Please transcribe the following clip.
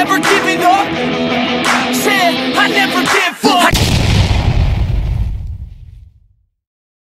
Never give Forgive.